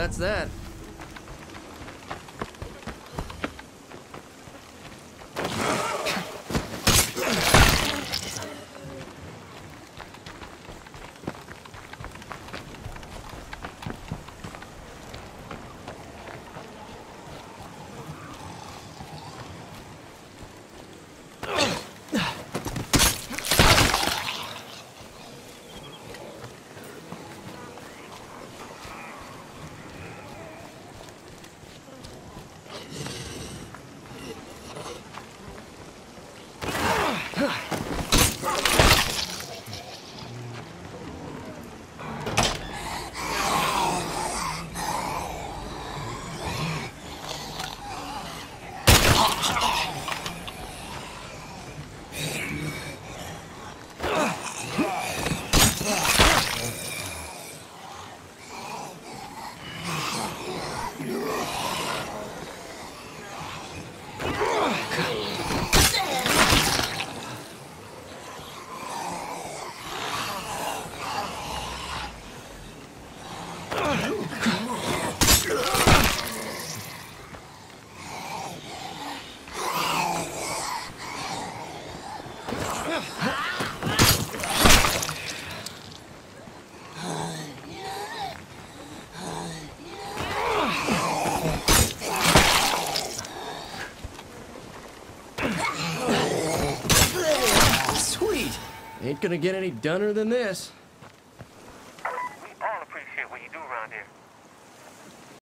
that's that. Sweet! Ain't gonna get any dunner than this. We all appreciate what you do around here.